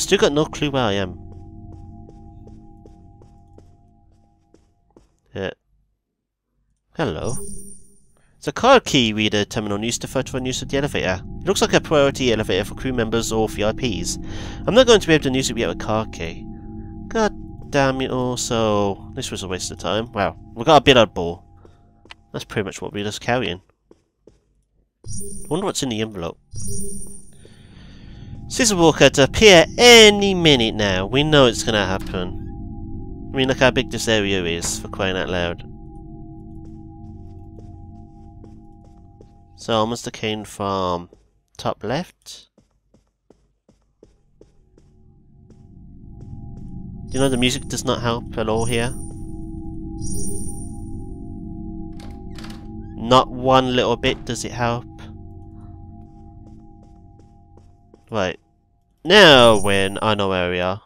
Still got no clue where I am. Yeah. Hello. It's a card key reader terminal used to photo use of the elevator. It looks like a priority elevator for crew members or VIPs. I'm not going to be able to use it without a card key. God damn it all, so... This was a waste of time. Wow. We got a billiard ball. That's pretty much what we're just carrying. wonder what's in the envelope. Scissor Walker to appear any minute now. We know it's going to happen. I mean, look how big this area is, for crying out loud. So, almost Mr. Kane from top left. You know the music does not help at all here? Not one little bit does it help. Right. Now when I know where we are.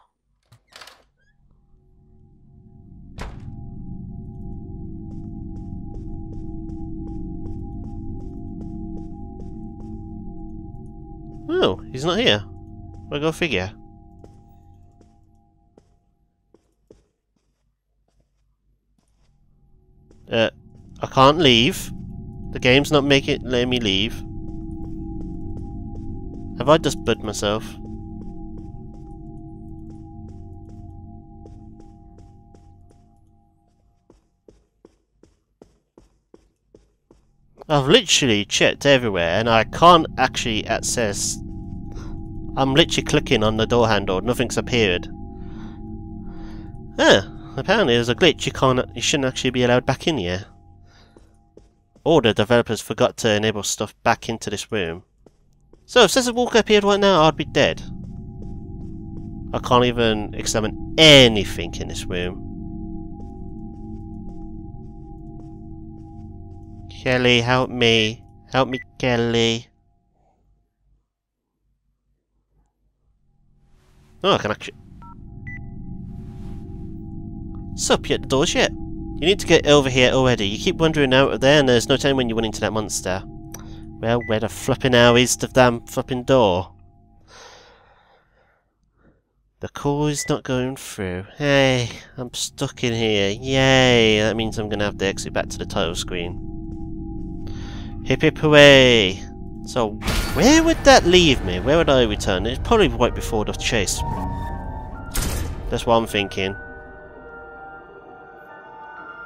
Oh, he's not here. Well, go figure. Uh, I can't leave. The game's not making letting me leave. Have I just bud myself? I've literally checked everywhere and I can't actually access... I'm literally clicking on the door handle, nothing's appeared. Ah, apparently there's a glitch, you can't, you shouldn't actually be allowed back in here. Or the developers forgot to enable stuff back into this room. So if Scissor Walker appeared right now, I'd be dead. I can't even examine anything in this room. Kelly, help me. Help me, Kelly. Oh, I can actually... Sup, you at the doors yet? You need to get over here already. You keep wandering out of there and there's no time when you run into that monster. Well, where the flipping hell is the damn flipping door? The call is not going through. Hey, I'm stuck in here. Yay! That means I'm going to have to exit back to the title screen. Hip hip hooray! So, where would that leave me? Where would I return? It's probably right before the chase. That's what I'm thinking.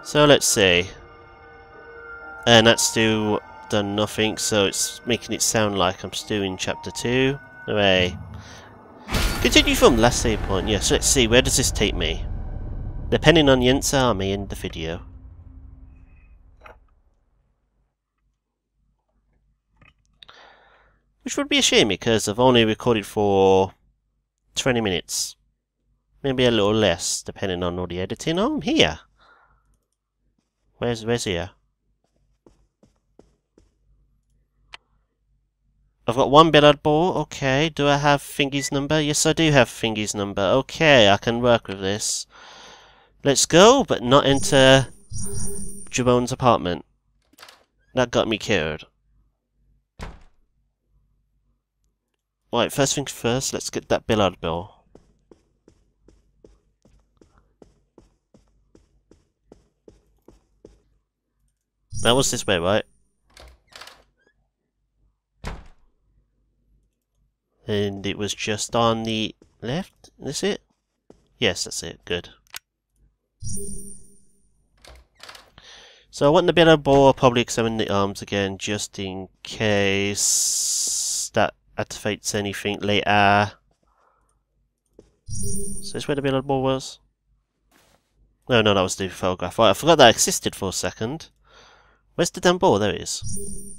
So let's see. And that's still done nothing, so it's making it sound like I'm still in chapter 2. Hooray. Continue from last save point. Yes, let's see, where does this take me? Depending on the answer, I may the video. Which would be a shame because I've only recorded for 20 minutes. Maybe a little less, depending on all the editing. Oh, I'm here. Where's, where's here? I've got one billiard ball. Okay. Do I have Fingy's number? Yes, I do have Fingy's number. Okay, I can work with this. Let's go, but not into Jerome's apartment. That got me killed. Right, first things first, let's get that billiard ball. That was this way, right? And it was just on the left? Is it? Yes, that's it. Good. So I want the billiard ball, I'll probably examine the arms again, just in case that activates anything later. So this where the billiard ball was? No, no, that was the photograph. Right, I forgot that existed for a second. Where's the damn ball? There it is.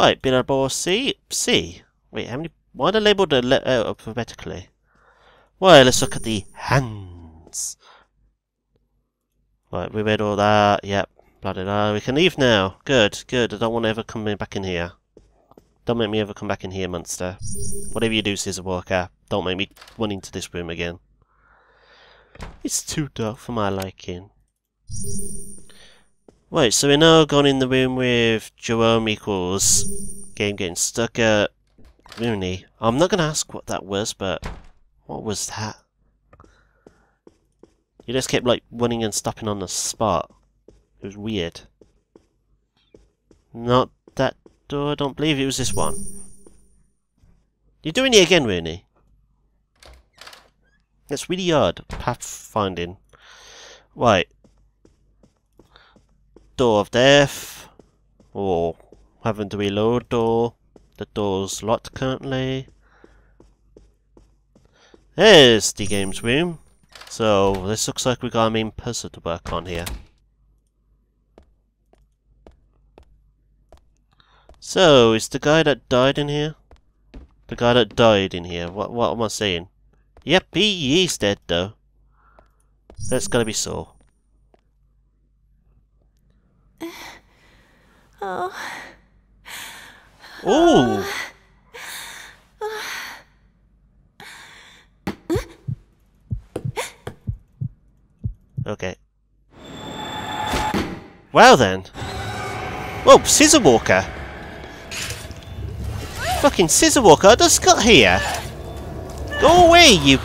Right, billiard ball C. C. Wait, how many? Why are they labelled uh, alphabetically? Well, let's look at the hands. Right, we read all that. Yep. Bloody hell, we can leave now. Good, good. I don't want to ever come back in here. Don't make me ever come back in here, monster. Whatever you do, Scissor Walker, don't make me run into this room again. It's too dark for my liking. Right, so we're now gone in the room with Jerome equals game getting stuck at Rooney. I'm not gonna ask what that was, but what was that? You just kept like running and stopping on the spot. It was weird. Not that door, I don't believe it was this one. You're doing it again, Rooney. That's really odd. Pathfinding. Right. Door of death. Or having to reload door. The door's locked currently. There's the games room. So, this looks like we got a main puzzle to work on here. So, is the guy that died in here? The guy that died in here, what, what am I saying? Yep, he, he's dead though. That's gotta be so. Oh. Ooh! Okay. Well then. Whoa, Scissor Walker! Fucking Scissor Walker, I just got here! Go away, you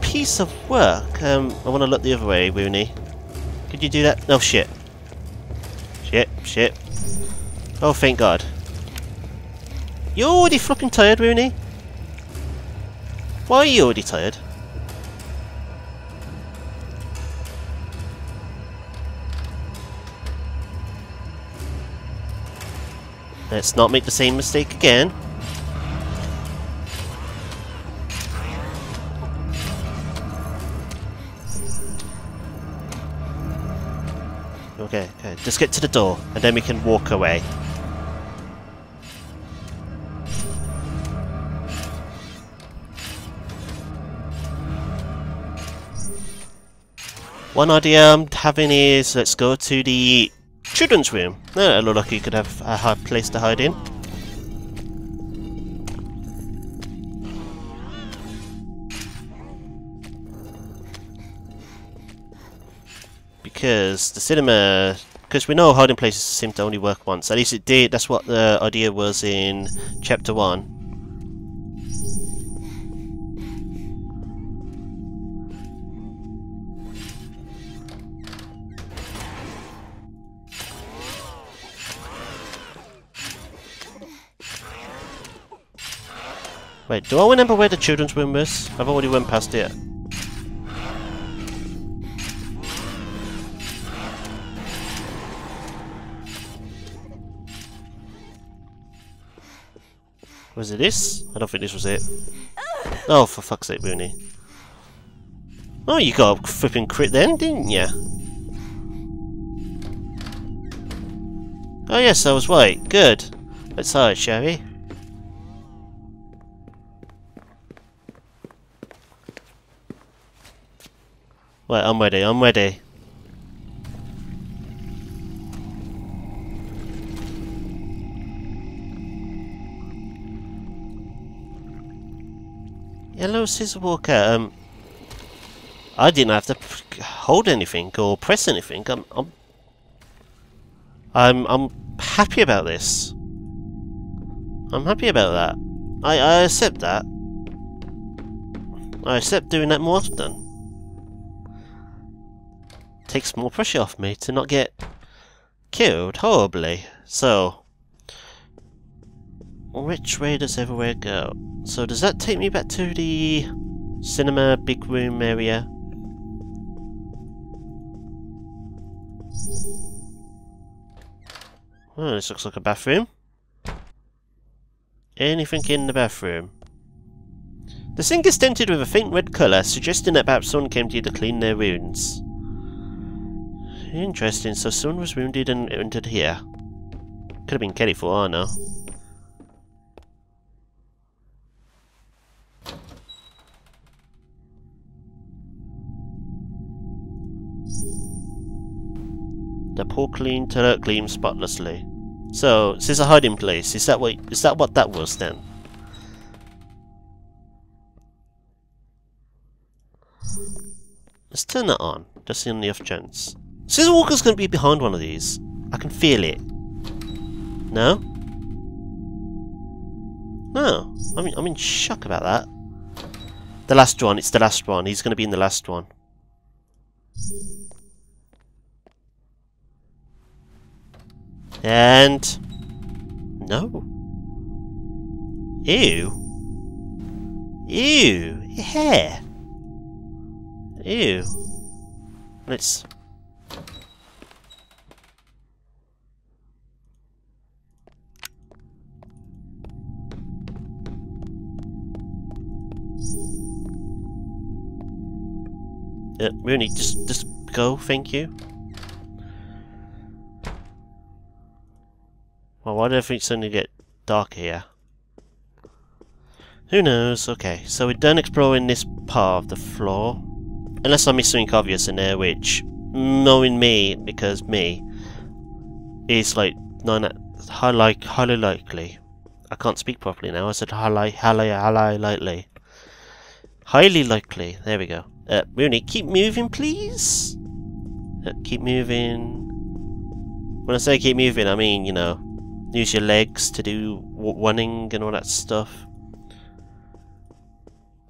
piece of work. Um, I want to look the other way, Rooney. Could you do that? Oh, shit. Shit, shit. Oh, thank God. You're already fucking tired, Rooney? Why are you already tired? Let's not make the same mistake again. Okay, okay, just get to the door, and then we can walk away. One idea I'm having is let's go to the children's room. Uh, it looked like you could have a hard place to hide in. Because the cinema, because we know hiding places seem to only work once. At least it did. That's what the idea was in chapter one. Wait, do I remember where the children's room was? I've already went past it. Was it this? I don't think this was it. Oh, for fuck's sake, Rooney. Oh, you got a flipping crit then, didn't you? Oh yes, I was right. Good. Let's hide, shall we? Right, I'm ready, I'm ready. Hello, Scissor Walker. Um, I didn't have to hold anything or press anything. I'm, I'm, I'm, I'm happy about this. I'm happy about that. I, I accept that. I accept doing that more often. Takes more pressure off me to not get killed horribly. So, which way does everywhere go? So does that take me back to the cinema big room area? Oh, this looks like a bathroom. Anything in the bathroom? The sink is tinted with a faint red colour, suggesting that perhaps someone came here to clean their wounds. Interesting, so someone was wounded and entered here. Could have been Kelly for all I know. The poor clean turret gleams spotlessly. So, this is a hiding place. Is that what is that what that was then? Let's turn that on, just on the off chance. Scissor Walker's gonna be behind one of these. I can feel it. No? No, I'm in, I'm in shock about that. The last one, it's the last one. He's going to be in the last one. And... No. Ew. Ew. Yeah. Ew. Let's... Uh, Rooney, just, just go, thank you. Well, why do I think suddenly get dark here? Who knows? Okay, so we're done exploring this part of the floor. Unless I miss something obvious in there, which, knowing me, because me, is like highly, highly likely. I can't speak properly now. I said highly, highly, highly likely. Highly likely. There we go. Uh, Rooney, keep moving, please. Uh, keep moving. When I say keep moving, I mean, you know, use your legs to do running and all that stuff.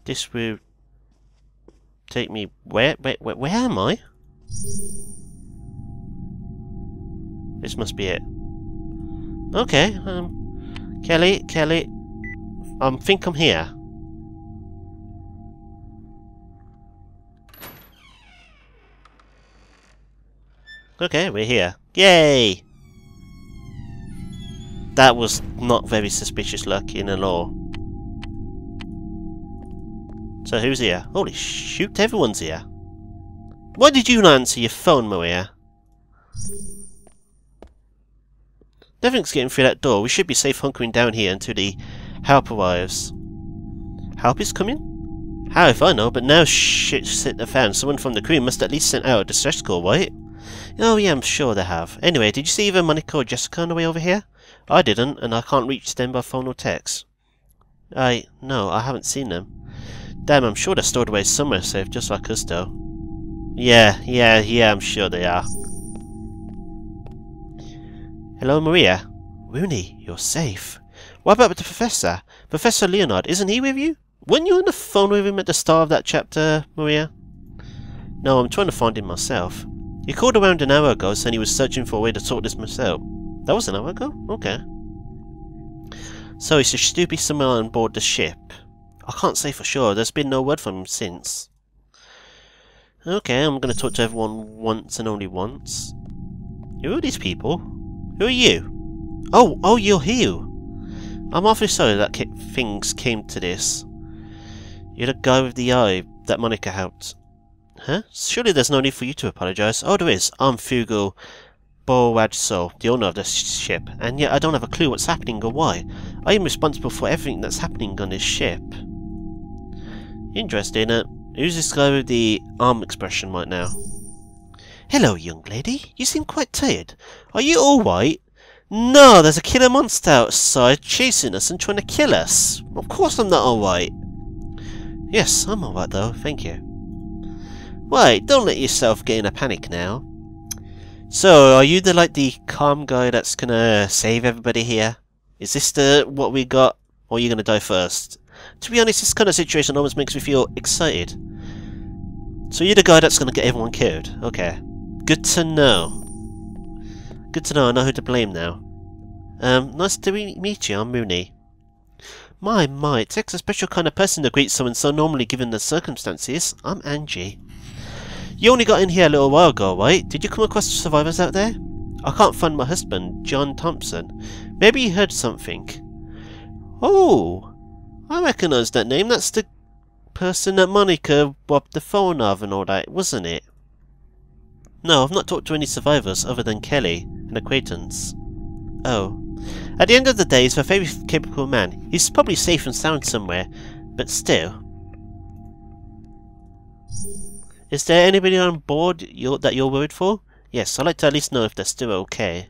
This will take me where? Where, where, where am I? This must be it. Okay, um, Kelly, Kelly, I um, think I'm here. Okay, we're here. Yay! That was not very suspicious looking at all. So who's here? Holy shoot, everyone's here. Why did you not answer your phone, Maria? Nothing's getting through that door. We should be safe hunkering down here until the help arrives. Help is coming? How if I know, but now shit's hit the fan. Someone from the crew must at least send out a distress call, right? Oh yeah, I'm sure they have. Anyway, did you see either Monica or Jessica on the way over here? I didn't, and I can't reach them by phone or text. I... no, I haven't seen them. Damn, I'm sure they're stored away somewhere safe, just like us though. Yeah, yeah, yeah, I'm sure they are. Hello, Maria. Rooney, you're safe. What about the Professor? Professor Leonard, isn't he with you? Weren't you on the phone with him at the start of that chapter, Maria? No, I'm trying to find him myself. He called around an hour ago saying he was searching for a way to sort this myself. That was an hour ago? Okay. So he should still be somewhere on board the ship. I can't say for sure, there's been no word from him since. Okay, I'm going to talk to everyone once and only once. Who are these people? Who are you? Oh, oh, you're Hugh. I'm awfully sorry that things came to this. You're the guy with the eye that Monica helped. Huh? Surely there's no need for you to apologise. Oh, there is. I'm Fugo Bowadso, the owner of this ship, and yet I don't have a clue what's happening or why. I am responsible for everything that's happening on this ship. Interesting. Uh, who's this guy with the arm expression right now? Hello, young lady. You seem quite tired. Are you alright? No, there's a killer monster outside chasing us and trying to kill us. Of course I'm not alright. Yes, I'm alright though, thank you. Wait, don't let yourself get in a panic now. So, are you the like the calm guy that's gonna save everybody here? Is this the what we got, or are you gonna die first? To be honest, this kind of situation almost makes me feel excited. So you're the guy that's gonna get everyone killed? Okay. Good to know. Good to know, I know who to blame now. Um, nice to meet you, I'm Rooney. My, my, it takes a special kind of person to greet someone so normally given the circumstances. I'm Angie. You only got in here a little while ago, right? Did you come across survivors out there? I can't find my husband, John Thompson. Maybe you heard something. Oh, I recognise that name. That's the person that Monica robbed the phone of and all that, wasn't it? No, I've not talked to any survivors other than Kelly, an acquaintance. Oh. At the end of the day, he's a very capable man. He's probably safe and sound somewhere, but still. Is there anybody on board you're, that you're worried for? Yes, I'd like to at least know if they're still okay.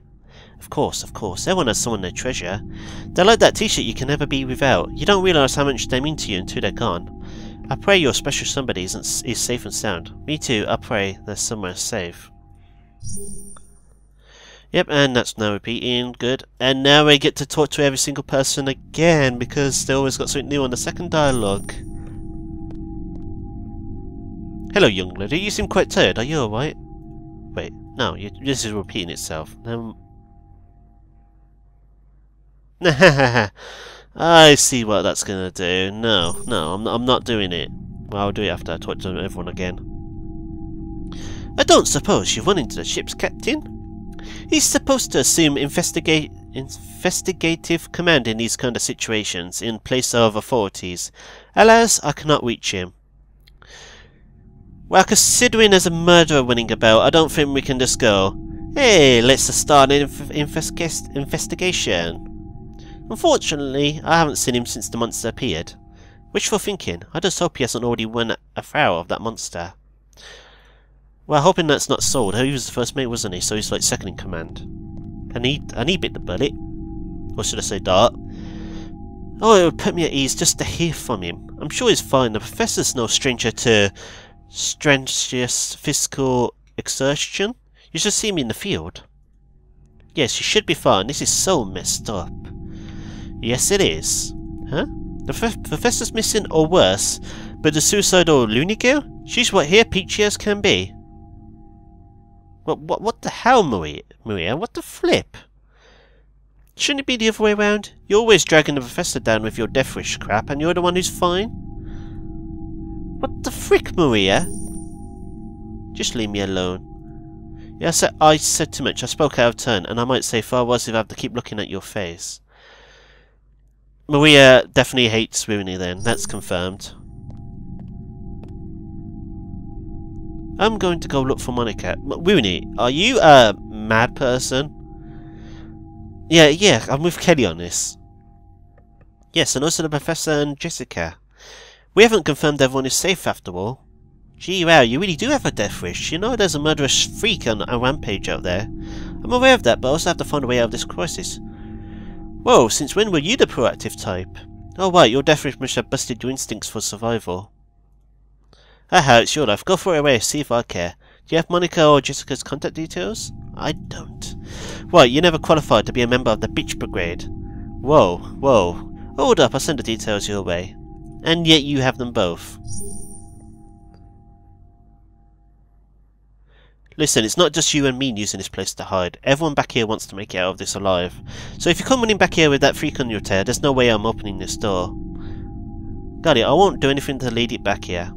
Of course, of course. Everyone has someone they treasure. They're like that t-shirt you can never be without. You don't realise how much they mean to you until they're gone. I pray your special somebody isn't, is safe and sound. Me too, I pray they're somewhere safe. Yep, and that's now repeating. Good. And now I get to talk to every single person again because they always got something new on the second dialogue. Hello, young lady. You seem quite tired. Are you alright? Wait, no. You, this is repeating itself. Um. I see what that's gonna do. No, no, I'm not, I'm not doing it. Well, I'll do it after I talk to everyone again. I don't suppose you've run into the ship's captain? He's supposed to assume investigate investigative command in these kind of situations in place of authorities. Alas, I cannot reach him. Well, considering there's a murderer running about, I don't think we can just go, Hey, let's start an inv investigation. Unfortunately, I haven't seen him since the monster appeared. Wishful thinking. I just hope he hasn't already won a afoul of that monster. Well, hoping that's not sold. He was the first mate, wasn't he? So he's like second in command. And he, and he bit the bullet. Or should I say dart. Oh, it would put me at ease just to hear from him. I'm sure he's fine. The professor's no stranger to strenuous physical exertion. You should see me in the field. Yes, you should be fine. This is so messed up. Yes, it is. Huh? The professor's missing, or worse, but the suicidal loony girl? She's what here peachy as can be. What, what, what the hell, Maria? Maria? What the flip? Shouldn't it be the other way around? You're always dragging the professor down with your death wish crap, and you're the one who's fine? What the frick, Maria? Just leave me alone. Yes, I said too much. I spoke out of turn, and I might say far worse if I have to keep looking at your face. Maria definitely hates Rooney then, that's confirmed. I'm going to go look for Monica. Rooney, are you a mad person? Yeah, yeah, I'm with Kelly on this. Yes, and also the Professor and Jessica. We haven't confirmed everyone is safe after all. Gee, wow, you really do have a death wish. You know there's a murderous freak on a rampage out there. I'm aware of that, but I also have to find a way out of this crisis. Whoa, since when were you the proactive type? Oh right, your death wish must have busted your instincts for survival. Haha, it's your life. Go for it away, see if I care. Do you have Monica or Jessica's contact details? I don't. What, you never qualified to be a member of the Beach Brigade? Whoa, whoa. Hold up, I'll send the details your way. And yet you have them both. Listen, it's not just you and me using this place to hide. Everyone back here wants to make it out of this alive. So if you come running back here with that freak on your tail, there's no way I'm opening this door. Got it, I won't do anything to lead it back here.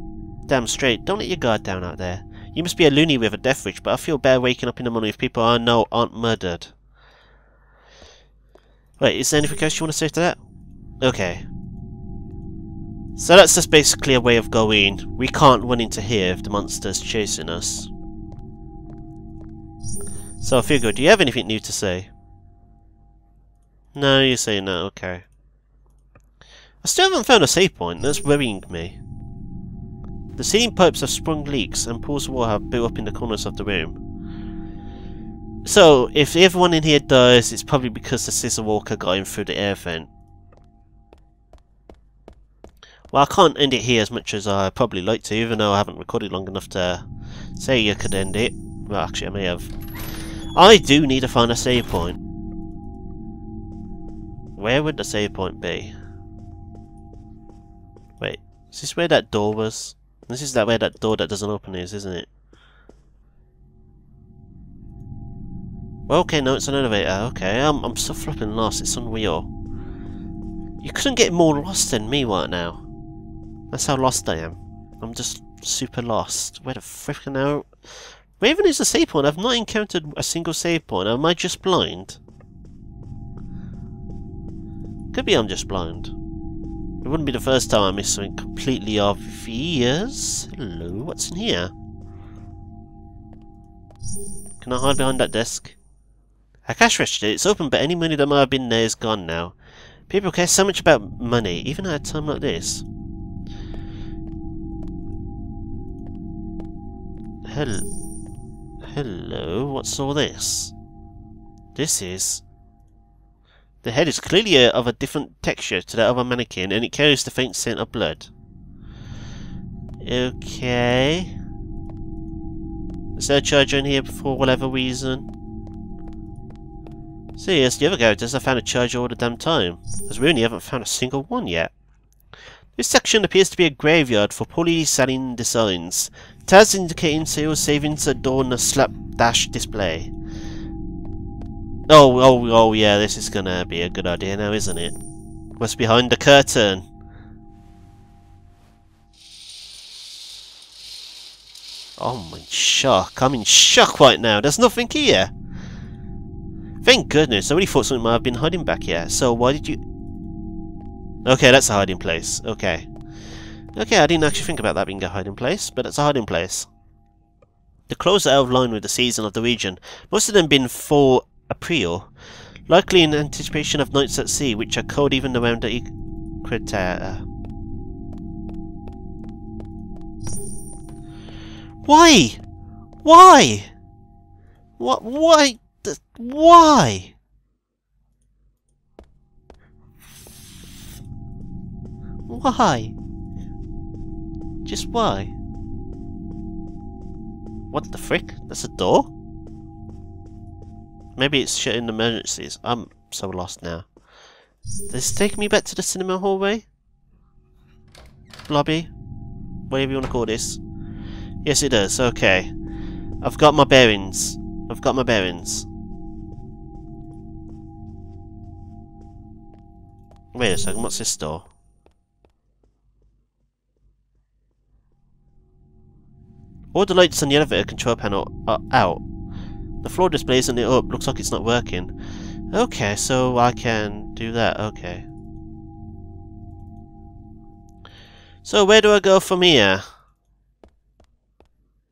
Damn straight, don't let your guard down out there. You must be a loony with a death wish, but I feel bad waking up in the morning with people I know aren't murdered. Wait, is there anything else you want to say to that? Okay. So that's just basically a way of going, we can't run into here if the monster's chasing us. So Figo, do you have anything new to say? No, you say no, okay. I still haven't found a save point, that's worrying me. The ceiling pipes have sprung leaks and pools of water have built up in the corners of the room. So, if everyone in here dies, it's probably because the scissor walker got in through the air vent. Well, I can't end it here as much as I probably like to, even though I haven't recorded long enough to say you could end it. Well, actually, I may have. I do need to find a save point. Where would the save point be? Wait, is this where that door was? This is that way that door that doesn't open is, isn't it? Well, okay, no, it's an elevator. Okay, I'm, I'm so flipping lost. It's unreal. You couldn't get more lost than me right now. That's how lost I am. I'm just super lost. Where the frick now? Raven is a save point. I've not encountered a single save point. Am I just blind? Could be I'm just blind. It wouldn't be the first time I missed something completely obvious. Hello, what's in here? Can I hide behind that desk? A cash register, it's open but any money that might have been there is gone now. People care so much about money, even at a time like this. Hello, hello, what's all this? This is the head is clearly a, of a different texture to that of a mannequin, and it carries the faint scent of blood. Okay. Is there a charger in here for whatever reason? See, as the other characters, I found a charger all the damn time, as we only haven't found a single one yet. This section appears to be a graveyard for poorly selling designs. Tabs indicating sales savings adorn a slapdash display. Oh, oh, oh, yeah, this is gonna be a good idea now, isn't it? What's behind the curtain? Oh, I'm shock. I'm in shock right now. There's nothing here. Thank goodness. I really thought something might have been hiding back here. So why did you... Okay, that's a hiding place. Okay. Okay, I didn't actually think about that being a hiding place, but it's a hiding place. The clothes are out of line with the season of the region. Most of them been for April, likely in anticipation of nights at sea, which are cold even around the equator. Why? Why? What? Why? Why? Why? Just why? What the frick? That's a door? Maybe it's shut in emergencies. I'm so lost now. This take me back to the cinema hallway? Lobby? Whatever you want to call this. Yes, it does. Okay. I've got my bearings. I've got my bearings. Wait a second, what's this door? All the lights on the elevator control panel are out. The floor display isn't lit up, looks like it's not working. Okay, so I can do that, okay. So where do I go from here?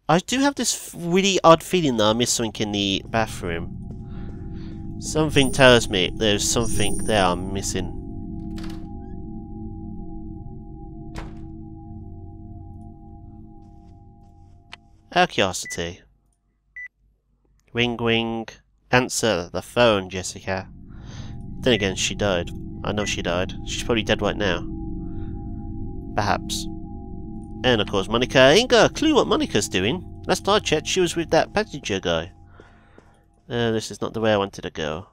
I do have this really odd feeling that I missed something in the bathroom. Something tells me there's something there I'm missing. Curiosity. Ring ring. Answer the phone, Jessica. Then again, she died. I know she died. She's probably dead right now. Perhaps. And of course, Monica I ain't got a clue what Monica's doing. Last I checked, she was with that passenger guy. Uh, this is not the way I wanted to go.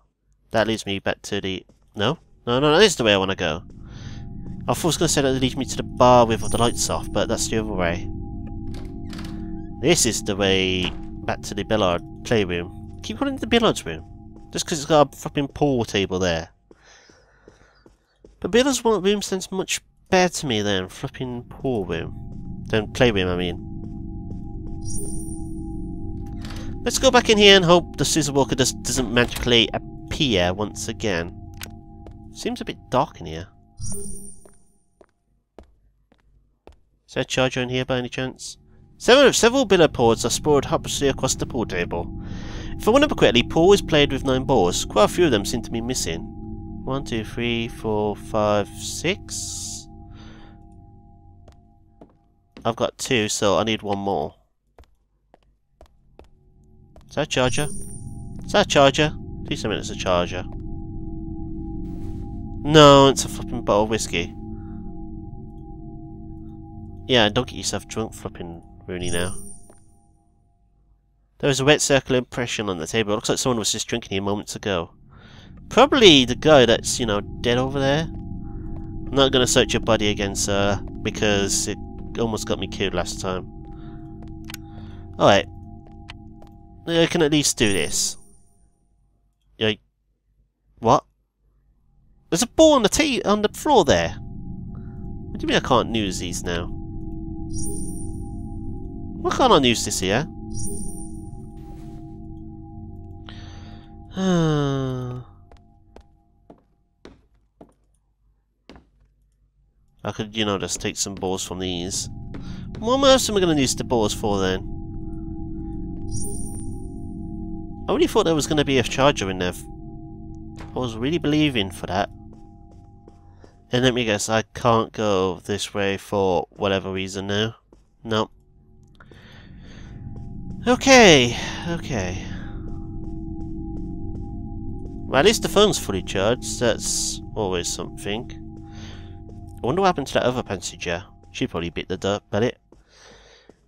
That leads me back to the... No? No, no, no, this is the way I want to go. I was going to say that leads me to the bar with all the lights off, but that's the other way. This is the way back to the billiard playroom. Keep calling it the billiards room. Just because it's got a fucking pool table there. But billiards room sounds much better to me than flipping pool room. Don't playroom, I mean. Let's go back in here and hope the Scissor Walker just doesn't magically appear once again. Seems a bit dark in here. Is there a charger in here by any chance? Several, several boards are sprawled helplessly across the pool table. If I remember correctly, pool is played with nine balls. Quite a few of them seem to be missing. One, two, three, four, five, six? I've got two, so I need one more. Is that a charger? Is that a charger? Please tell me it's a charger. No, it's a flipping bottle of whiskey. Yeah, don't get yourself drunk, flipping Rooney now. There was a wet circle impression on the table. It looks like someone was just drinking here moments ago. Probably the guy that's, you know, dead over there. I'm not going to search your body again, sir, because it almost got me killed last time. Alright. I can at least do this. Like, what? There's a ball on the tea on the floor there. What do you mean I can't use these now? Why can't I use this here? I could, you know, just take some balls from these. What else am I going to use the balls for then? I really thought there was going to be a charger in there. I was really believing for that. And let me guess, I can't go this way for whatever reason now. Nope. Okay, okay. Well, at least the phone's fully charged. That's always something. I wonder what happened to that other passenger. She probably bit the dirt, but it.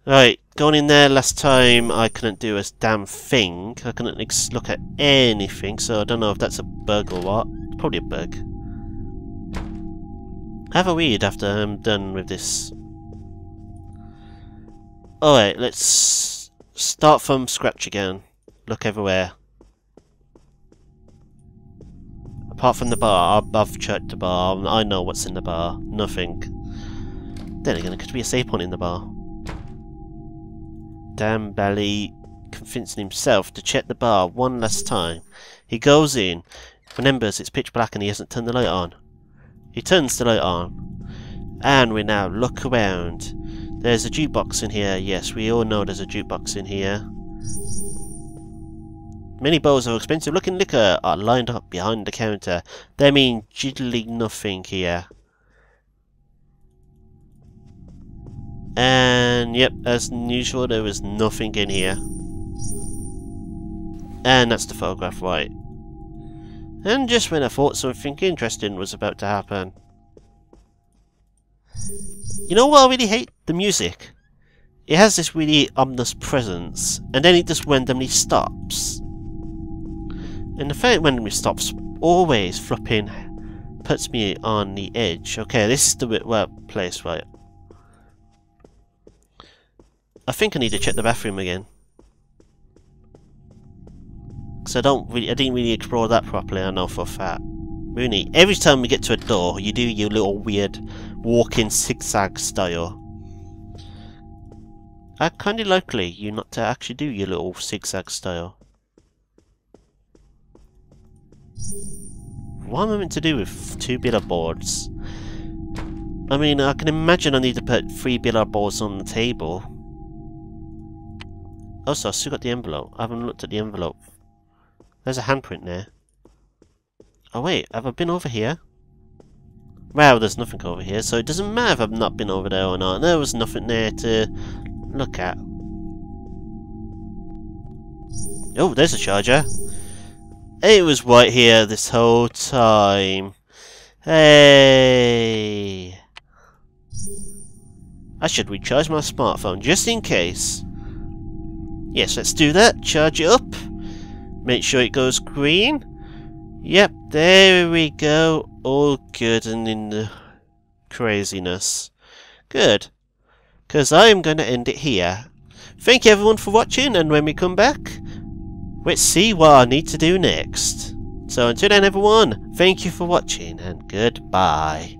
Right, going in there last time I couldn't do a damn thing. I couldn't look at anything, so I don't know if that's a bug or what. Probably a bug. Have a weed after I'm done with this. Alright, let's start from scratch again. Look everywhere. Apart from the bar, I've checked the bar, I know what's in the bar. Nothing. Then again, it could be a safe point in the bar. Damn Bally convincing himself to check the bar one last time. He goes in, remembers it's pitch black and he hasn't turned the light on. He turns the light on. And we now look around. There's a jukebox in here. Yes, we all know there's a jukebox in here. Many bowls of expensive looking liquor uh, are lined up behind the counter. They mean jiddly nothing here. And yep, as usual, there was nothing in here. And that's the photograph, right. And just when I thought something interesting was about to happen. You know what I really hate? The music. It has this really ominous presence, and then it just randomly stops. And the fact it randomly stops always flipping puts me on the edge. Okay, this is the well place, right? I think I need to check the bathroom again. Because I don't really, I didn't really explore that properly, I know for a fact. Rooney, every time we get to a door, you do your little weird walking zigzag style. I kinda likely you not to actually do your little zigzag style. What am I meant to do with two billiard boards? I mean, I can imagine I need to put three billiard boards on the table. Also, I still got the envelope. I haven't looked at the envelope. There's a handprint there. Oh wait, have I been over here? Well, there's nothing over here, so it doesn't matter if I've not been over there or not. There was nothing there to look at. Oh, there's a charger. It was right here this whole time. Hey! I should recharge my smartphone just in case. Yes, let's do that. Charge it up. Make sure it goes green. Yep, there we go. All good and in the craziness. Good. Because I'm going to end it here. Thank you everyone for watching, and when we come back, let's see what I need to do next. So until then everyone, thank you for watching, and goodbye.